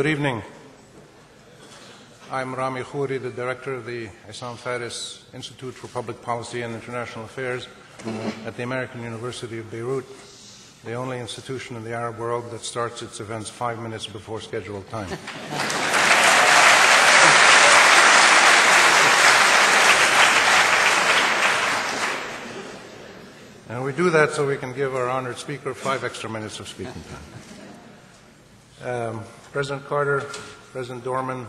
Good evening. I'm Rami Khouri, the director of the Issam Fares Institute for Public Policy and International Affairs at the American University of Beirut, the only institution in the Arab world that starts its events five minutes before scheduled time. and we do that so we can give our honored speaker five extra minutes of speaking time. Um, President Carter, President Dorman,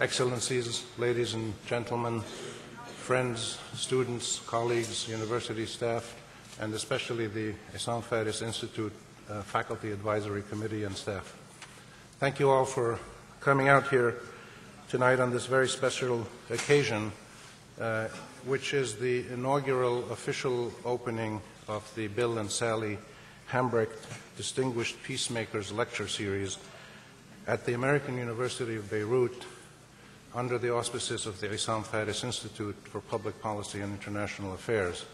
Excellencies, ladies and gentlemen, friends, students, colleagues, university staff, and especially the Issam Fares Institute uh, Faculty Advisory Committee and staff. Thank you all for coming out here tonight on this very special occasion, uh, which is the inaugural official opening of the Bill and Sally Hambrecht Distinguished Peacemakers Lecture Series at the American University of Beirut under the auspices of the Issam Fares Institute for Public Policy and International Affairs.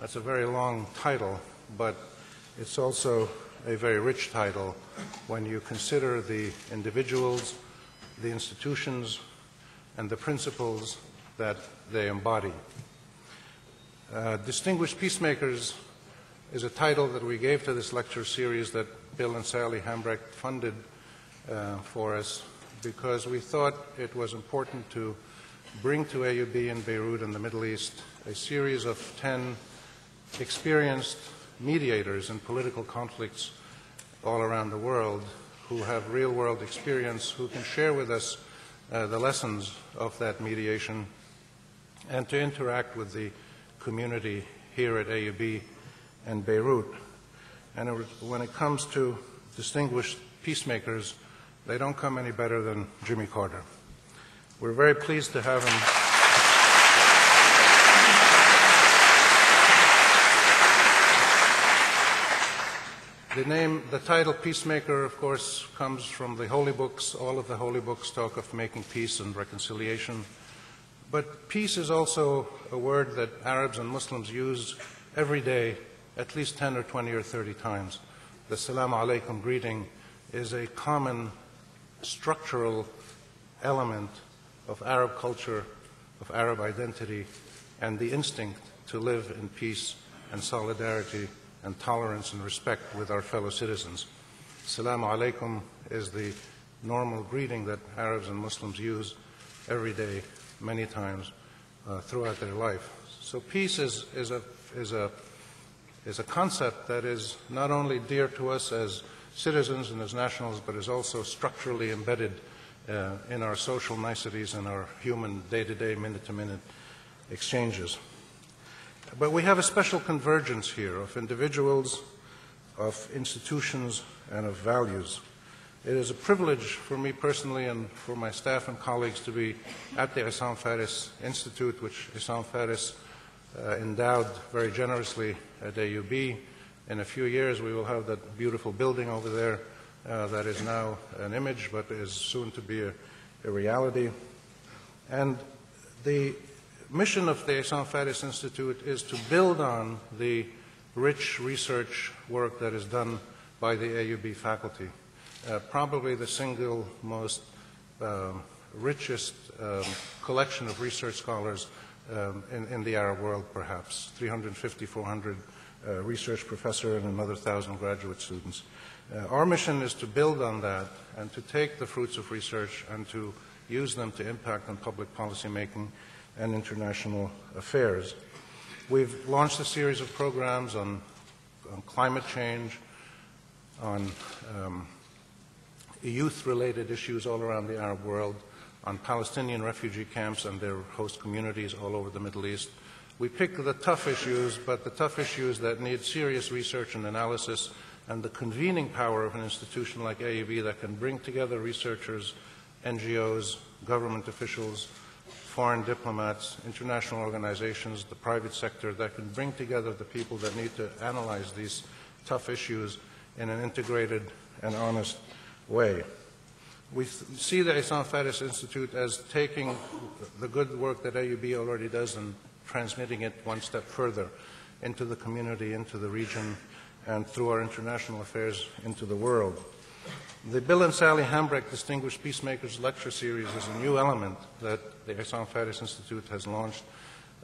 That's a very long title, but it's also a very rich title when you consider the individuals, the institutions, and the principles that they embody. Uh, Distinguished Peacemakers is a title that we gave to this lecture series that Bill and Sally Hambrecht funded uh, for us because we thought it was important to bring to AUB in Beirut and the Middle East a series of 10 experienced mediators in political conflicts all around the world who have real world experience, who can share with us uh, the lessons of that mediation, and to interact with the community here at AUB and Beirut. And it, when it comes to distinguished peacemakers, they don't come any better than Jimmy Carter. We're very pleased to have him. The name, the title Peacemaker, of course, comes from the holy books. All of the holy books talk of making peace and reconciliation. But peace is also a word that Arabs and Muslims use every day, at least 10 or 20 or 30 times. The Salam Alaikum greeting is a common structural element of Arab culture, of Arab identity, and the instinct to live in peace and solidarity and tolerance and respect with our fellow citizens. Salaam alaikum is the normal greeting that Arabs and Muslims use every day, many times uh, throughout their life. So peace is, is, a, is, a, is a concept that is not only dear to us as citizens and as nationals, but is also structurally embedded uh, in our social niceties and our human day to day, minute to minute exchanges. But we have a special convergence here of individuals, of institutions, and of values. It is a privilege for me personally and for my staff and colleagues to be at the Issam Fares Institute, which Issam Fares endowed very generously at AUB in a few years, we will have that beautiful building over there uh, that is now an image but is soon to be a, a reality. And the mission of the Issam Fares Institute is to build on the rich research work that is done by the AUB faculty. Uh, probably the single most um, richest um, collection of research scholars um, in, in, the Arab world, perhaps 350, 400 a research professor and another thousand graduate students. Uh, our mission is to build on that and to take the fruits of research and to use them to impact on public policy making and international affairs. We've launched a series of programs on, on climate change, on um, youth-related issues all around the Arab world, on Palestinian refugee camps and their host communities all over the Middle East, we pick the tough issues, but the tough issues that need serious research and analysis and the convening power of an institution like AUB that can bring together researchers, NGOs, government officials, foreign diplomats, international organizations, the private sector that can bring together the people that need to analyze these tough issues in an integrated and honest way. We see the Issam Fares Institute as taking the good work that AUB already does and transmitting it one step further into the community, into the region, and through our international affairs into the world. The Bill and Sally Hambrecht Distinguished Peacemakers Lecture Series is a new element that the Issam Fares Institute has launched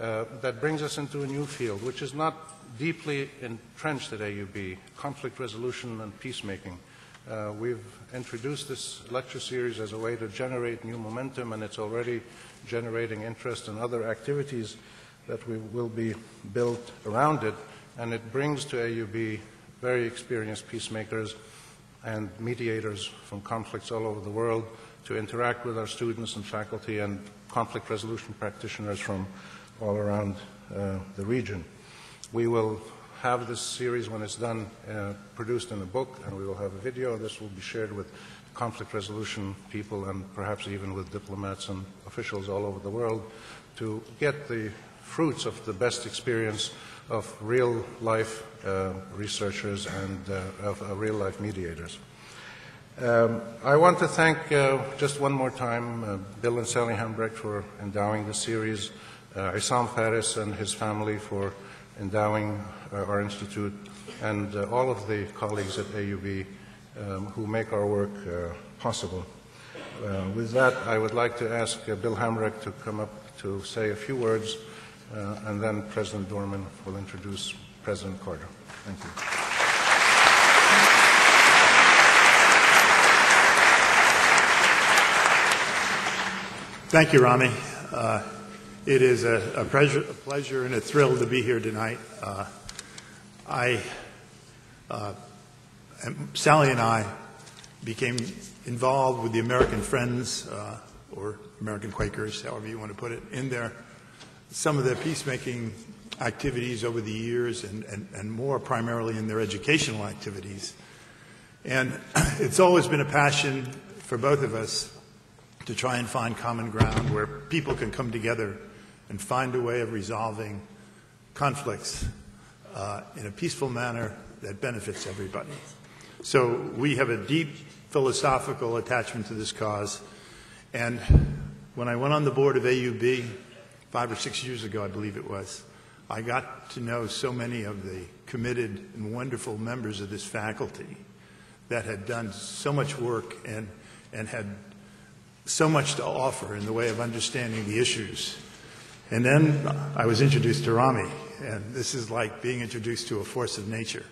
uh, that brings us into a new field, which is not deeply entrenched at AUB, conflict resolution and peacemaking. Uh, we've introduced this lecture series as a way to generate new momentum, and it's already generating interest in other activities that we will be built around it, and it brings to AUB very experienced peacemakers and mediators from conflicts all over the world to interact with our students and faculty and conflict resolution practitioners from all around uh, the region. We will have this series, when it's done, uh, produced in a book, and we will have a video. This will be shared with conflict resolution people and perhaps even with diplomats and officials all over the world to get the fruits of the best experience of real life uh, researchers and uh, of uh, real life mediators. Um, I want to thank uh, just one more time uh, Bill and Sally Hambrecht for endowing the series, uh, Issam Fares and his family for endowing our institute, and all of the colleagues at AUB um, who make our work possible. with that, I would like to ask Bill Hambrecht to come up to say a few words uh, and then President Dorman will introduce President Carter. Thank you. Thank you, Rami. Uh, it is a, a, pleasure, a, pleasure, and a thrill to be here tonight. Uh, I, uh, Sally and I became involved with the American Friends, uh, or American Quakers, however you want to put it, in their some of their peacemaking activities over the years and, and, and more primarily in their educational activities. And it's always been a passion for both of us to try and find common ground where people can come together and find a way of resolving conflicts uh, in a peaceful manner that benefits everybody. So we have a deep philosophical attachment to this cause. And when I went on the board of AUB, five or six years ago, I believe it was, I got to know so many of the committed and wonderful members of this faculty that had done so much work and, and had so much to offer in the way of understanding the issues. And then I was introduced to Rami, and this is like being introduced to a force of nature.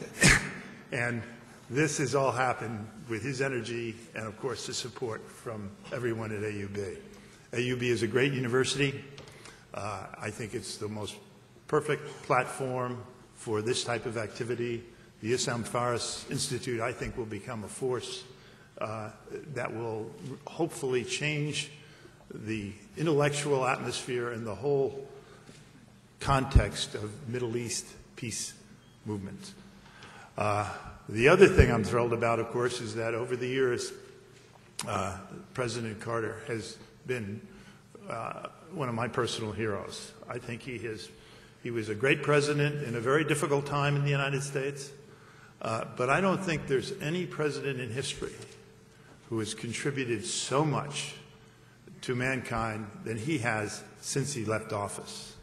and this has all happened with his energy and, of course, the support from everyone at AUB. AUB is a great university. Uh, I think it's the most perfect platform for this type of activity. The Issam Fares Institute, I think, will become a force uh, that will hopefully change the intellectual atmosphere and the whole context of Middle East peace movements. Uh, the other thing I'm thrilled about, of course, is that over the years, uh, President Carter has been uh, one of my personal heroes. I think he has, he was a great president in a very difficult time in the United States. Uh, but I don't think there's any president in history who has contributed so much to mankind than he has since he left office.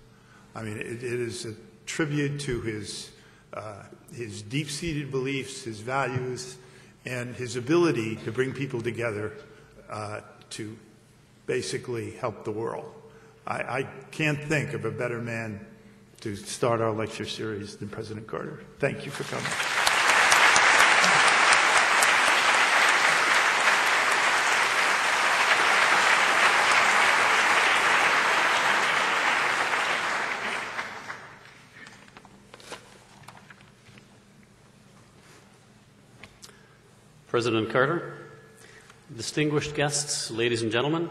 I mean, it, it is a tribute to his, uh, his deep seated beliefs, his values, and his ability to bring people together uh, to basically help the world. I, I can't think of a better man to start our lecture series than President Carter. Thank you for coming. President Carter, distinguished guests, ladies and gentlemen,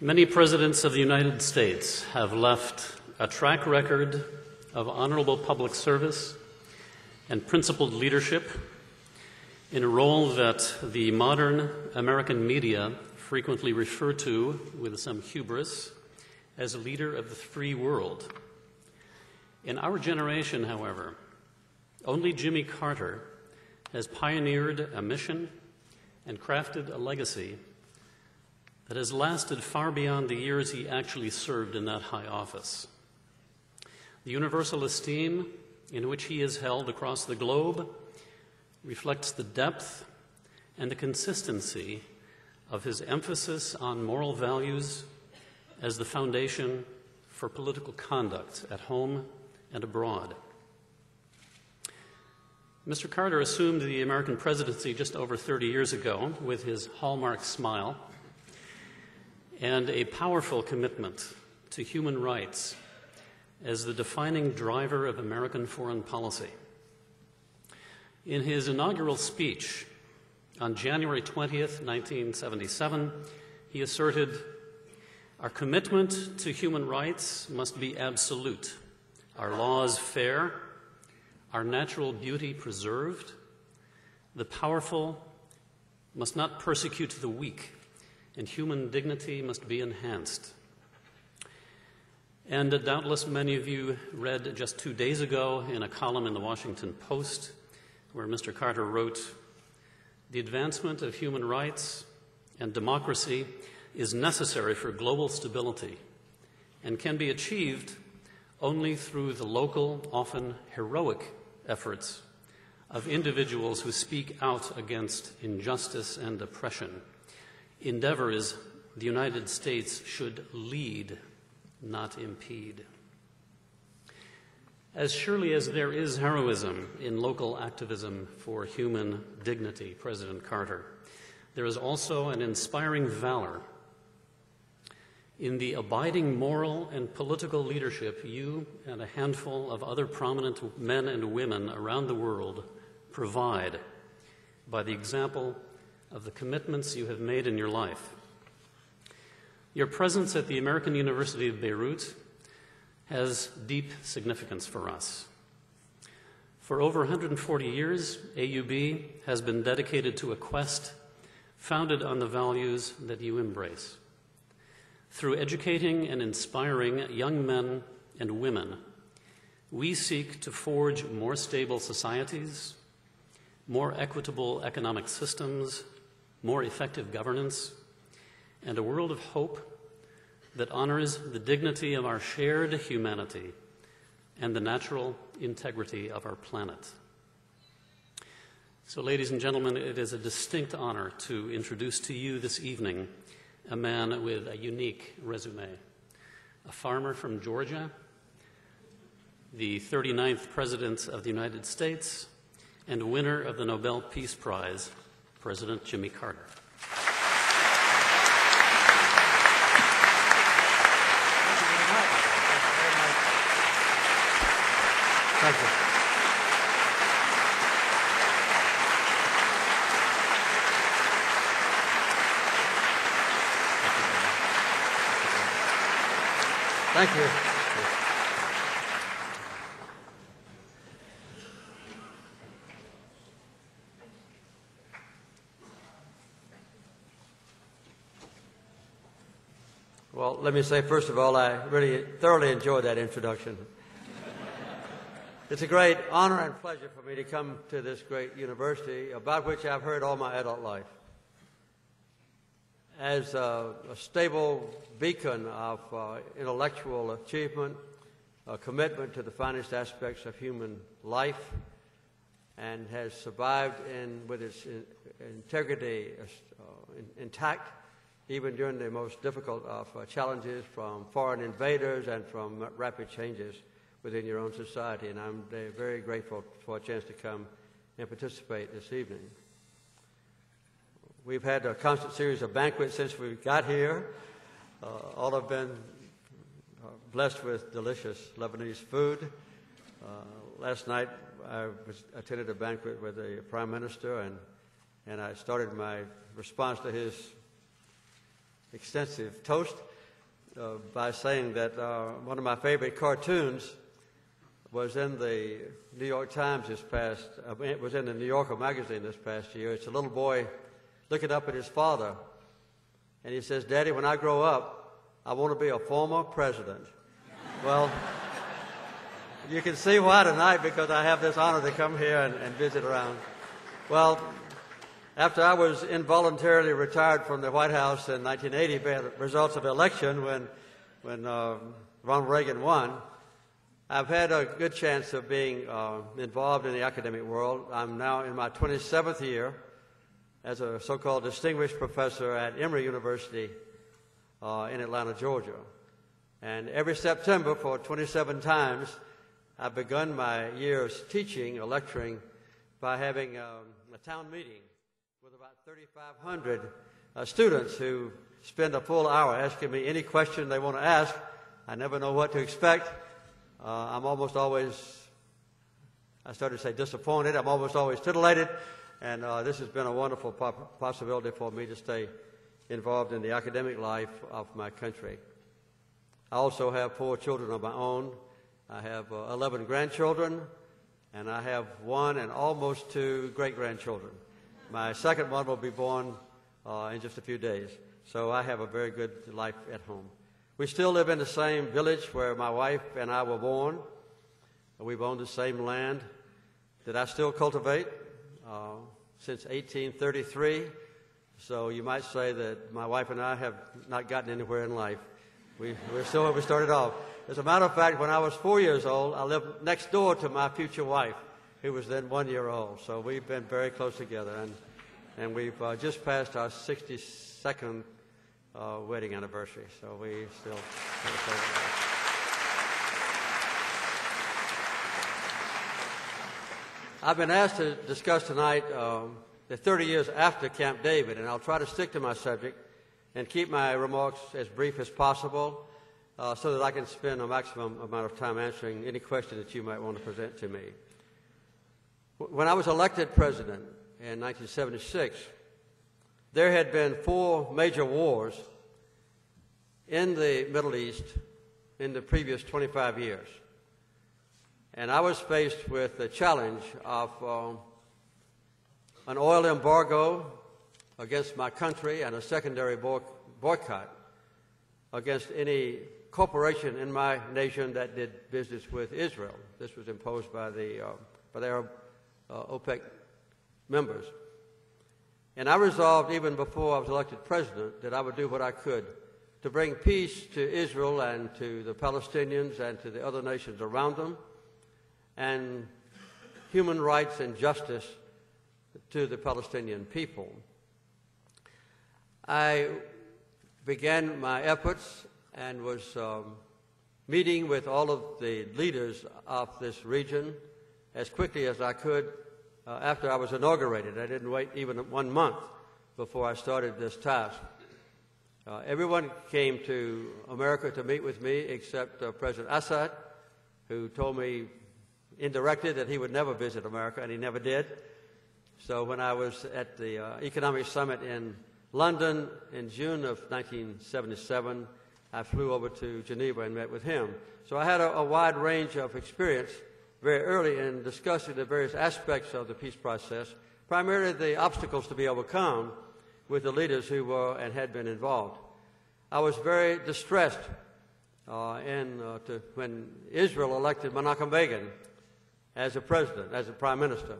Many presidents of the United States have left a track record of honorable public service and principled leadership in a role that the modern American media frequently refer to with some hubris as a leader of the free world. In our generation, however, only Jimmy Carter has pioneered a mission and crafted a legacy that has lasted far beyond the years he actually served in that high office. The universal esteem in which he is held across the globe reflects the depth and the consistency of his emphasis on moral values as the foundation for political conduct at home and abroad. Mr. Carter assumed the American presidency just over 30 years ago with his hallmark smile and a powerful commitment to human rights as the defining driver of American foreign policy. In his inaugural speech on January 20th, 1977, he asserted Our commitment to human rights must be absolute, our laws fair, our natural beauty preserved. The powerful must not persecute the weak, and human dignity must be enhanced. And doubtless many of you read just two days ago in a column in the Washington Post where Mr. Carter wrote The advancement of human rights and democracy is necessary for global stability and can be achieved only through the local, often heroic efforts of individuals who speak out against injustice and oppression. Endeavor is the United States should lead not impede. As surely as there is heroism in local activism for human dignity, President Carter, there is also an inspiring valor in the abiding moral and political leadership you and a handful of other prominent men and women around the world provide by the example of the commitments you have made in your life. Your presence at the American University of Beirut has deep significance for us. For over 140 years, AUB has been dedicated to a quest founded on the values that you embrace. Through educating and inspiring young men and women, we seek to forge more stable societies, more equitable economic systems, more effective governance, and a world of hope that honors the dignity of our shared humanity and the natural integrity of our planet. So, ladies and gentlemen, it is a distinct honor to introduce to you this evening a man with a unique resume. A farmer from Georgia, the 39th President of the United States, and winner of the Nobel Peace Prize, President Jimmy Carter. Thank you. Thank you. Well, let me say, first of all, I really thoroughly enjoyed that introduction. It's a great honor and pleasure for me to come to this great university about which I've heard all my adult life. As a, a stable beacon of uh, intellectual achievement, a commitment to the finest aspects of human life, and has survived in, with its in, integrity uh, in, intact, even during the most difficult of uh, challenges from foreign invaders and from rapid changes within your own society, and I'm very grateful for a chance to come and participate this evening. We've had a constant series of banquets since we got here. Uh, all have been uh, blessed with delicious Lebanese food. Uh, last night I was, attended a banquet with the Prime Minister, and, and I started my response to his extensive toast uh, by saying that uh, one of my favorite cartoons was in the New York Times this past, uh, it was in the New Yorker magazine this past year. It's a little boy looking up at his father, and he says, Daddy, when I grow up, I want to be a former president. well, you can see why tonight because I have this honor to come here and, and visit around. Well, after I was involuntarily retired from the White House in 1980, the results of election when, when uh, Ronald Reagan won, I've had a good chance of being uh, involved in the academic world. I'm now in my 27th year as a so-called distinguished professor at Emory University uh, in Atlanta, Georgia. And every September for 27 times, I've begun my years teaching or lecturing by having um, a town meeting with about 3,500 uh, students who spend a full hour asking me any question they want to ask. I never know what to expect. Uh, I'm almost always, I started to say disappointed. I'm almost always titillated. And uh, this has been a wonderful possibility for me to stay involved in the academic life of my country. I also have four children of my own. I have uh, 11 grandchildren, and I have one and almost two great grandchildren. My second one will be born uh, in just a few days. So I have a very good life at home. We still live in the same village where my wife and I were born. We've owned the same land that I still cultivate uh, since 1833. So you might say that my wife and I have not gotten anywhere in life. We, we're still where we started off. As a matter of fact, when I was four years old, I lived next door to my future wife, who was then one year old. So we've been very close together, and, and we've uh, just passed our 62nd uh, wedding anniversary. So we still. I've been asked to discuss tonight um, the 30 years after Camp David, and I'll try to stick to my subject and keep my remarks as brief as possible uh, so that I can spend a maximum amount of time answering any question that you might want to present to me. When I was elected president in 1976, there had been four major wars in the Middle East in the previous 25 years. And I was faced with the challenge of um, an oil embargo against my country and a secondary boycott against any corporation in my nation that did business with Israel. This was imposed by the uh, by the uh, OPEC members. And I resolved, even before I was elected president, that I would do what I could to bring peace to Israel and to the Palestinians and to the other nations around them and human rights and justice to the Palestinian people. I began my efforts and was um, meeting with all of the leaders of this region as quickly as I could uh, after I was inaugurated. I didn't wait even one month before I started this task. Uh, everyone came to America to meet with me except uh, President Assad, who told me indirectly that he would never visit America, and he never did. So when I was at the uh, Economic Summit in London in June of 1977, I flew over to Geneva and met with him. So I had a, a wide range of experience very early in discussing the various aspects of the peace process, primarily the obstacles to be overcome with the leaders who were and had been involved. I was very distressed uh, in, uh, to, when Israel elected Menachem Begin as a president, as a prime minister,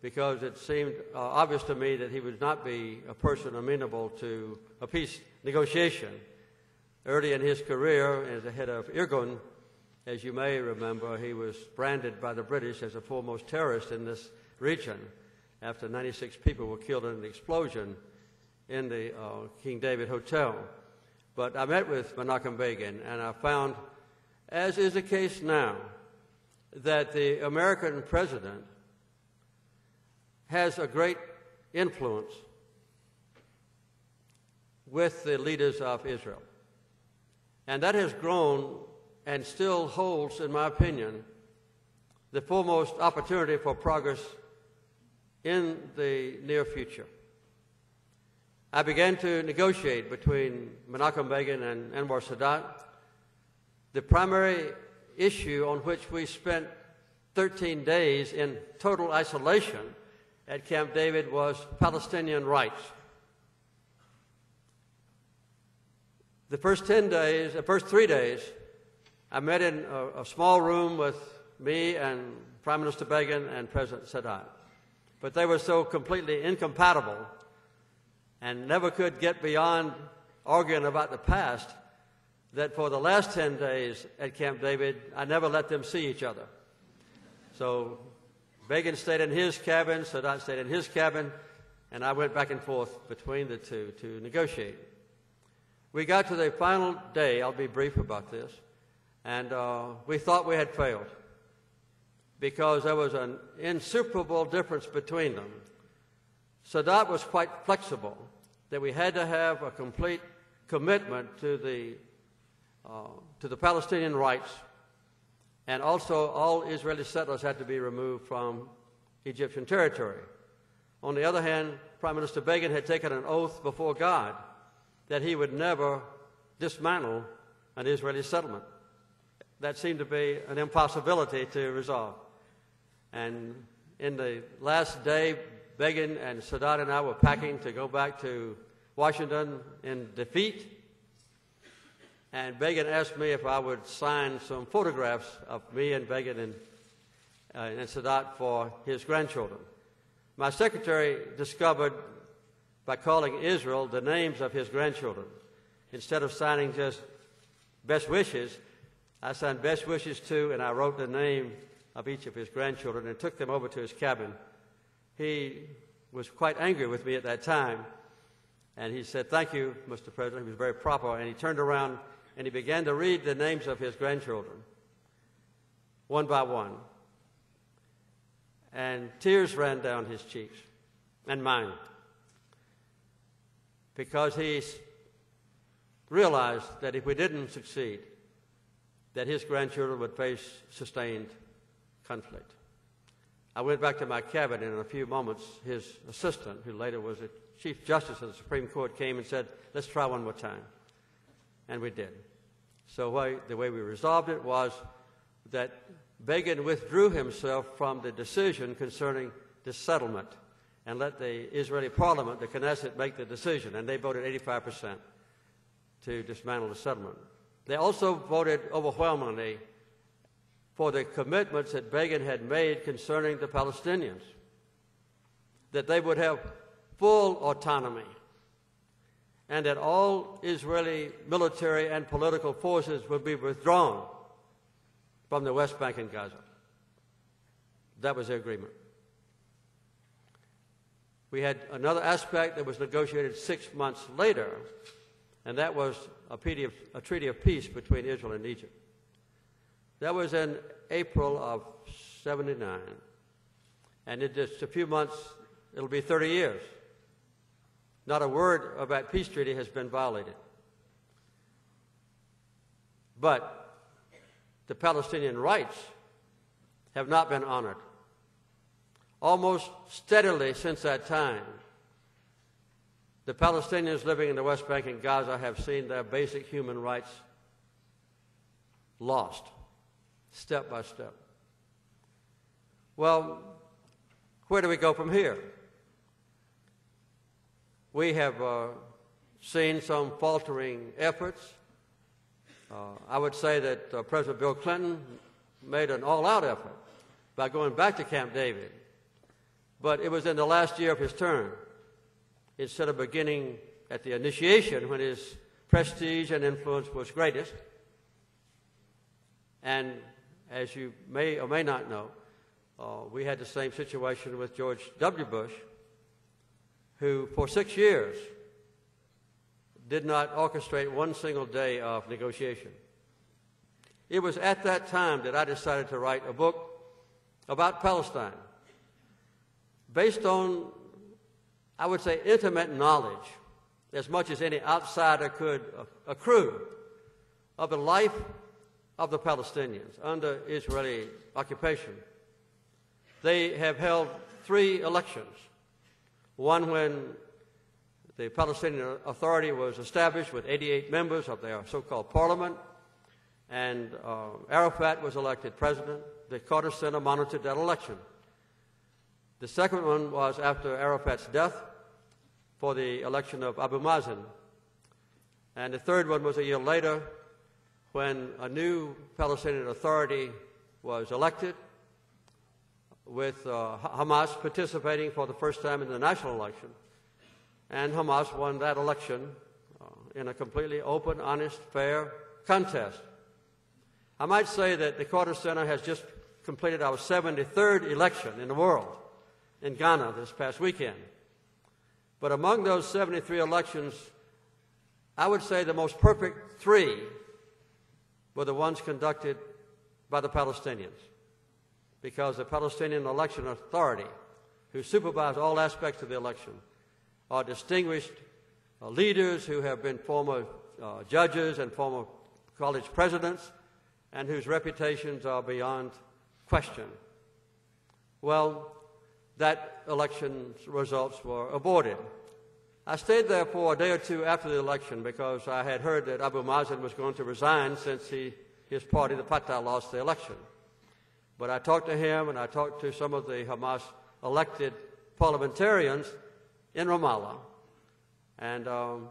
because it seemed uh, obvious to me that he would not be a person amenable to a peace negotiation. Early in his career as the head of Irgun, as you may remember, he was branded by the British as a foremost terrorist in this region after 96 people were killed in an explosion in the uh, King David Hotel. But I met with Menachem Begin, and I found, as is the case now, that the American president has a great influence with the leaders of Israel. And that has grown and still holds, in my opinion, the foremost opportunity for progress in the near future. I began to negotiate between Menachem Begin and Anwar Sadat. The primary issue on which we spent 13 days in total isolation at Camp David was Palestinian rights. The first 10 days, the first three days, I met in a, a small room with me and Prime Minister Begin and President Sadat. But they were so completely incompatible and never could get beyond arguing about the past that for the last 10 days at Camp David, I never let them see each other. So Begin stayed in his cabin, Sadat stayed in his cabin, and I went back and forth between the two to negotiate. We got to the final day, I'll be brief about this, and uh, we thought we had failed because there was an insuperable difference between them. Sadat was quite flexible, that we had to have a complete commitment to the, Uh, to the Palestinian rights, and also all Israeli settlers had to be removed from Egyptian territory. On the other hand, Prime Minister Begin had taken an oath before God that he would never dismantle an Israeli settlement. That seemed to be an impossibility to resolve. And in the last day, Begin and Sadat and I were packing to go back to Washington in defeat. And Begin asked me if I would sign some photographs of me and Begin and, uh, and Sadat for his grandchildren. My secretary discovered by calling Israel the names of his grandchildren. Instead of signing just best wishes, I signed best wishes to, and I wrote the name of each of his grandchildren and took them over to his cabin. He was quite angry with me at that time, and he said, Thank you, Mr. President. He was very proper, and he turned around and he began to read the names of his grandchildren, one by one. And tears ran down his cheeks, and mine because he realized that if we didn't succeed, that his grandchildren would face sustained conflict. I went back to my cabin, and in a few moments, his assistant, who later was a Chief Justice of the Supreme Court, came and said, Let's try one more time. And we did. So, why, the way we resolved it was that Begin withdrew himself from the decision concerning the settlement and let the Israeli parliament, the Knesset, make the decision. And they voted 85% to dismantle the settlement. They also voted overwhelmingly for the commitments that Begin had made concerning the Palestinians, that they would have full autonomy, and that all Israeli military and political forces would be withdrawn from the West Bank and Gaza. That was the agreement. We had another aspect that was negotiated six months later, and that was a treaty of, a treaty of peace between Israel and Egypt. That was in April of 79. And in just a few months, it'll be 30 years. Not a word that peace treaty has been violated. But the Palestinian rights have not been honored. Almost steadily since that time, the Palestinians living in the West Bank and Gaza have seen their basic human rights lost step by step. Well, where do we go from here? We have uh, seen some faltering efforts. Uh, I would say that uh, President Bill Clinton made an all out effort by going back to Camp David but it was in the last year of his term, instead of beginning at the initiation when his prestige and influence was greatest. And as you may or may not know, uh, we had the same situation with George W. Bush, who for six years did not orchestrate one single day of negotiation. It was at that time that I decided to write a book about Palestine based on, I would say, intimate knowledge, as much as any outsider could accrue, of the life of the Palestinians under Israeli occupation. They have held three elections one when the Palestinian Authority was established with 88 members of their so called parliament, and uh, Arafat was elected president. The Carter Center monitored that election. The second one was after Arafat's death for the election of Abu Mazen. And the third one was a year later when a new Palestinian Authority was elected with uh, Hamas participating for the first time in the national election. And Hamas won that election uh, in a completely open, honest, fair contest. I might say that the Carter Center has just completed our 73rd election in the world in Ghana this past weekend. But among those 73 elections, I would say the most perfect three were the ones conducted by the Palestinians. Because the Palestinian Election Authority, who supervise all aspects of the election, are distinguished uh, leaders who have been former uh, judges and former college presidents and whose reputations are beyond question. Well, that election's results were aborted. I stayed there for a day or two after the election because I had heard that Abu Mazen was going to resign since he, his party, the Fatah, lost the election. But I talked to him and I talked to some of the Hamas elected parliamentarians in Ramallah, and, um,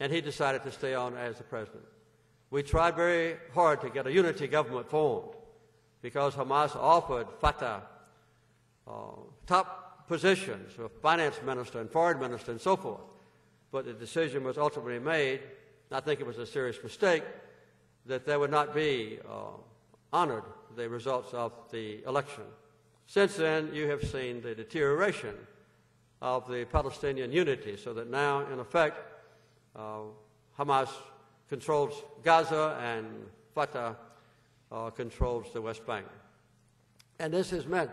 and he decided to stay on as the president. We tried very hard to get a unity government formed because Hamas offered Fatah uh, top positions of finance minister and foreign minister and so forth. But the decision was ultimately made, I think it was a serious mistake, that there would not be uh, honored the results of the election. Since then, you have seen the deterioration of the Palestinian unity, so that now, in effect, uh, Hamas controls Gaza and Fatah uh, controls the West Bank. And this has meant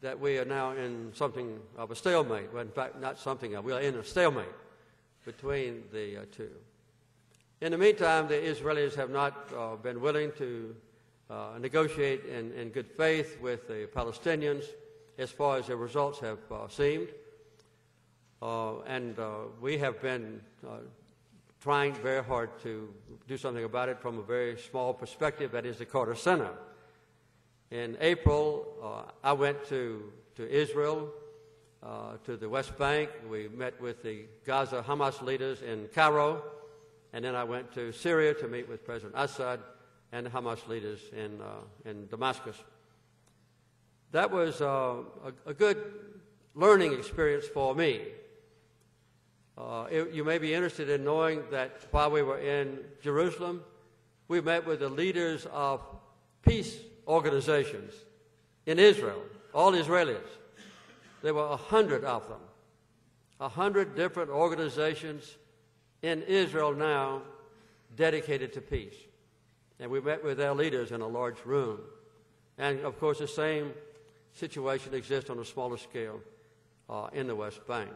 that we are now in something of a stalemate. Well, in fact, not something of, we are in a stalemate between the uh, two. In the meantime, the Israelis have not uh, been willing to uh, negotiate in, in, good faith with the Palestinians as far as the results have uh, seemed. Uh, and uh, we have been trying very hard to do something about it from a very small perspective, that is the Carter Center. In April, uh, I went to, to Israel, uh, to the West Bank. We met with the Gaza Hamas leaders in Cairo, and then I went to Syria to meet with President Assad and the Hamas leaders in, uh, in Damascus. That was uh, a, a good learning experience for me uh, it, you may be interested in knowing that while we were in Jerusalem, we met with the leaders of peace organizations in Israel, all Israelis. There were a hundred of them, a hundred different organizations in Israel now dedicated to peace. And we met with their leaders in a large room. And of course, the same situation exists on a smaller scale uh, in the West Bank.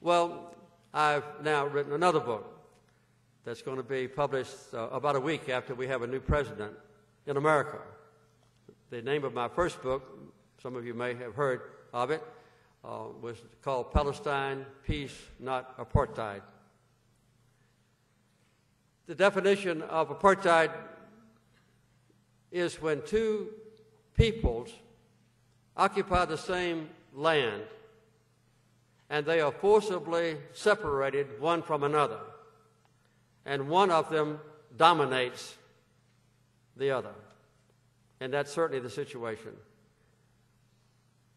Well, I've now written another book that's going to be published uh, about a week after we have a new president in America. The name of my first book, some of you may have heard of it, uh, was called Palestine Peace, Not Apartheid. The definition of apartheid is when two peoples occupy the same land and they are forcibly separated one from another. And one of them dominates the other. And that's certainly the situation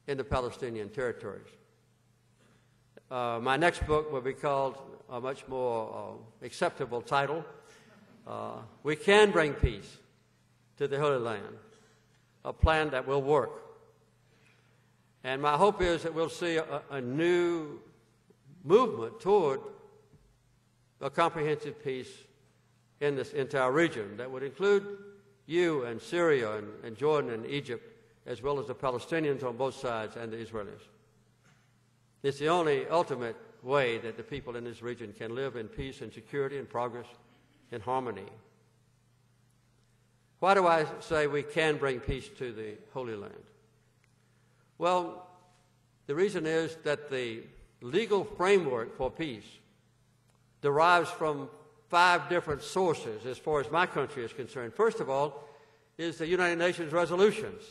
in the Palestinian territories. Uh, my next book will be called a much more uh, acceptable title uh, We Can Bring Peace to the Holy Land, a plan that will work. And my hope is that we'll see a, a new movement toward a comprehensive peace in this entire region that would include you and Syria and, and, Jordan and Egypt, as well as the Palestinians on both sides and the Israelis. It's the only ultimate way that the people in this region can live in peace and security and progress and harmony. Why do I say we can bring peace to the Holy Land? Well, the reason is that the legal framework for peace derives from five different sources as far as my country is concerned. First of all, is the United Nations resolutions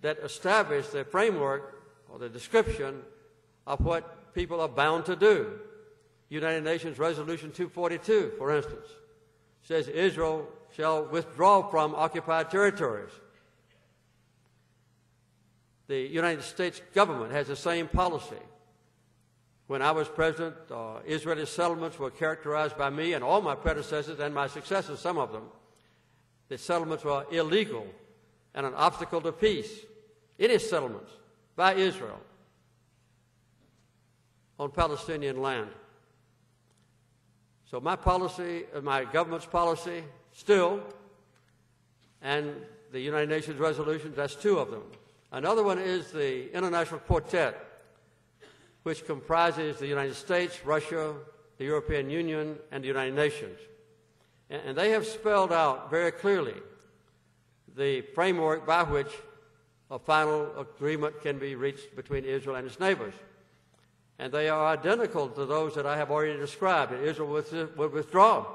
that establish the framework or the description of what people are bound to do. United Nations Resolution 242, for instance, says Israel shall withdraw from occupied territories. The United States government has the same policy. When I was president, uh, Israeli settlements were characterized by me and all my predecessors and my successors, some of them. The settlements were illegal and an obstacle to peace. Any settlements by Israel on Palestinian land. So my policy, uh, my government's policy, still, and the United Nations resolutions, that's two of them. Another one is the International Quartet, which comprises the United States, Russia, the European Union, and the United Nations. And, and they have spelled out very clearly the framework by which a final agreement can be reached between Israel and its neighbors. And they are identical to those that I have already described. That Israel would withdraw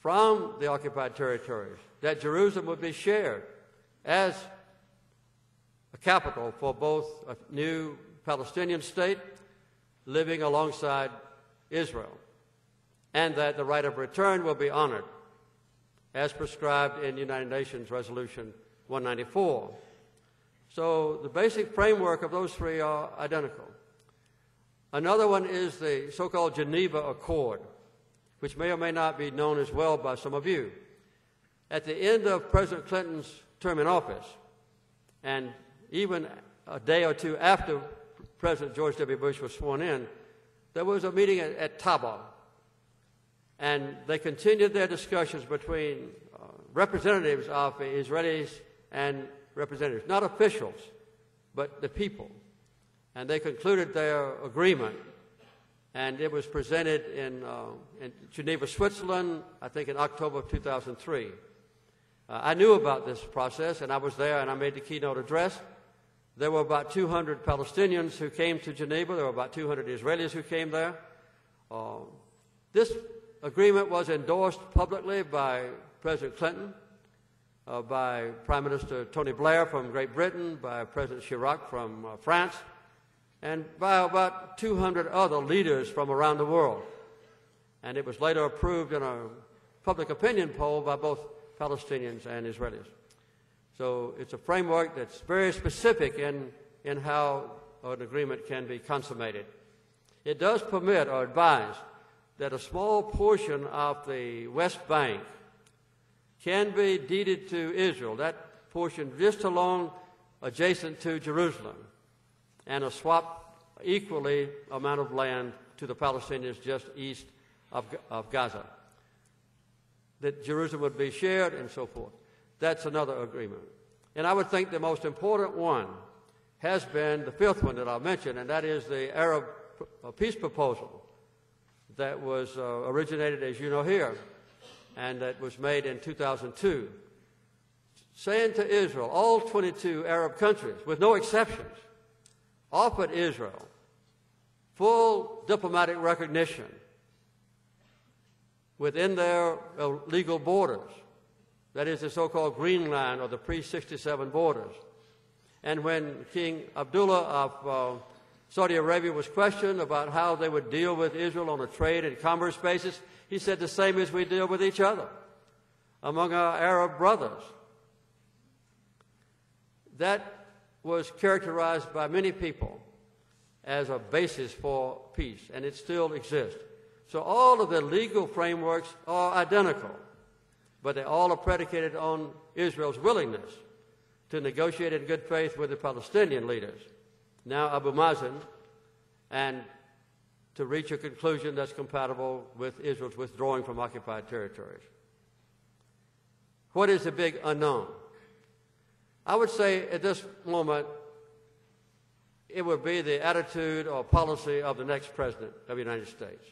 from the occupied territories, that Jerusalem would be shared as a capital for both a new Palestinian state living alongside Israel, and that the right of return will be honored as prescribed in United Nations Resolution 194. So the basic framework of those three are identical. Another one is the so called Geneva Accord, which may or may not be known as well by some of you. At the end of President Clinton's term in office, and even a day or two after President George W. Bush was sworn in, there was a meeting at, at Taba. And they continued their discussions between uh, representatives of the Israelis and representatives, not officials, but the people and they concluded their agreement. And it was presented in, uh, in Geneva, Switzerland, I think in October of 2003. Uh, I knew about this process, and I was there, and I made the keynote address. There were about 200 Palestinians who came to Geneva. There were about 200 Israelis who came there. Uh, this agreement was endorsed publicly by President Clinton, uh, by Prime Minister Tony Blair from Great Britain, by President Chirac from uh, France, and by about 200 other leaders from around the world. And it was later approved in a public opinion poll by both Palestinians and Israelis. So it's a framework that's very specific in, in how an agreement can be consummated. It does permit or advise that a small portion of the West Bank can be deeded to Israel, that portion just along adjacent to Jerusalem and a swap equally amount of land to the Palestinians just east of, of Gaza. That Jerusalem would be shared and so forth. That's another agreement. And I would think the most important one has been the fifth one that I'll mention, and that is the Arab peace proposal that was uh, originated, as you know, here, and that was made in 2002, saying to Israel, all 22 Arab countries, with no exceptions, offered Israel full diplomatic recognition within their uh, legal borders. That is the so called Green Line or the pre 67 borders. And when King Abdullah of uh, Saudi Arabia was questioned about how they would deal with Israel on a trade and commerce basis, he said the same as we deal with each other among our Arab brothers. That was characterized by many people as a basis for peace, and it still exists. So all of the legal frameworks are identical, but they all are predicated on Israel's willingness to negotiate in good faith with the Palestinian leaders, now Abu Mazen, and to reach a conclusion that's compatible with Israel's withdrawing from occupied territories. What is the big unknown? I would say at this moment, it would be the attitude or policy of the next president of the United States.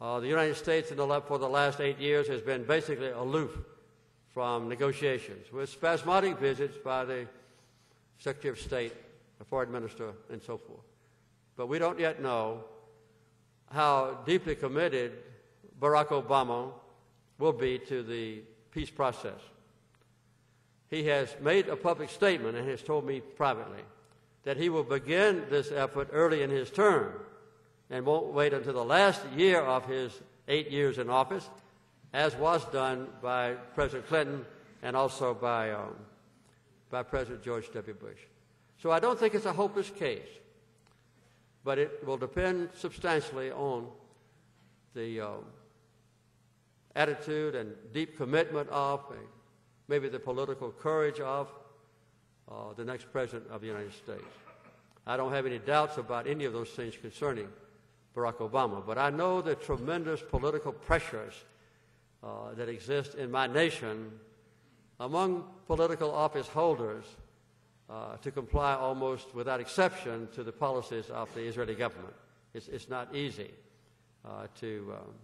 Uh, the United States in the, for the last eight years has been basically aloof from negotiations, with spasmodic visits by the Secretary of State, the Foreign Minister, and so forth. But we don't yet know how deeply committed Barack Obama will be to the peace process he has made a public statement and has told me privately that he will begin this effort early in his term and won't wait until the last year of his eight years in office, as was done by President Clinton and also by, um, by President George W. Bush. So I don't think it's a hopeless case. but it will depend substantially on the uh, attitude and deep commitment of, maybe the political courage of uh, the next President of the United States. I don't have any doubts about any of those things concerning Barack Obama, but I know the tremendous political pressures uh, that exist in my nation among political office holders uh, to comply almost without exception to the policies of the Israeli government. It's, it's not easy uh, to, um,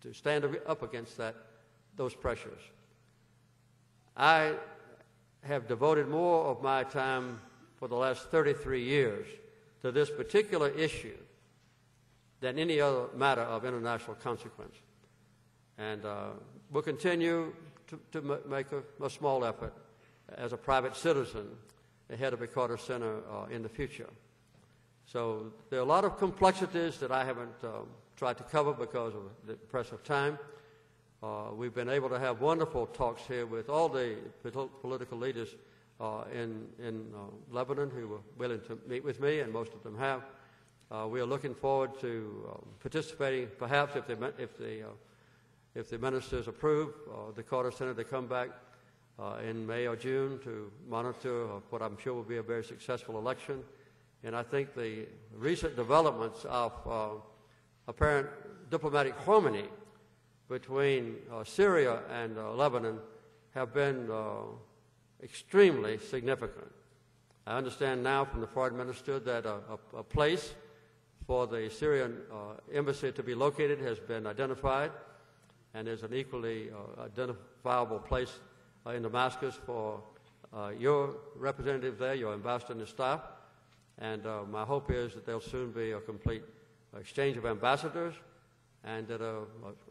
to stand up against that, those pressures. I have devoted more of my time for the last 33 years to this particular issue than any other matter of international consequence. And uh, we'll continue to, to make a, a, small effort as a private citizen ahead of the Carter Center uh, in the future. So there are a lot of complexities that I haven't um, tried to cover because of the press of time. Uh, we've been able to have wonderful talks here with all the political leaders uh, in, in uh, Lebanon who were willing to meet with me, and most of them have. Uh, we are looking forward to um, participating, perhaps if the, if the, uh, if the ministers approve uh, the Carter Center to come back in May or June to monitor what I'm sure will be a very successful election. And I think the recent developments of apparent diplomatic harmony between uh, Syria and uh, Lebanon have been uh, extremely significant. I understand now from the foreign minister that a, a, a place for the Syrian uh, embassy to be located has been identified, and there's an equally uh, identifiable place in Damascus for your representative there, your ambassador and his staff. And my hope is that there'll soon be a complete exchange of ambassadors and that a,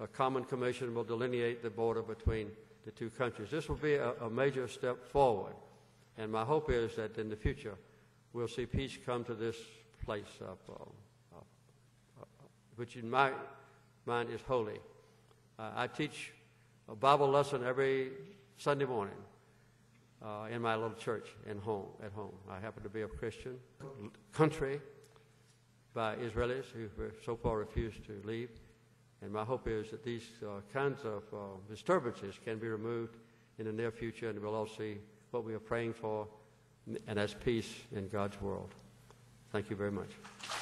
a, common commission will delineate the border between the two countries. This will be a, a, major step forward, and my hope is that in the future we'll see peace come to this place, uh, which in my mind is holy. Uh, I teach a Bible lesson every Sunday morning uh, in my little church home, at home. I happen to be a Christian country by Israelis who so far refused to leave. And my hope is that these uh, kinds of uh, disturbances can be removed in the near future, and we'll all see what we are praying for, and that's peace in God's world. Thank you very much.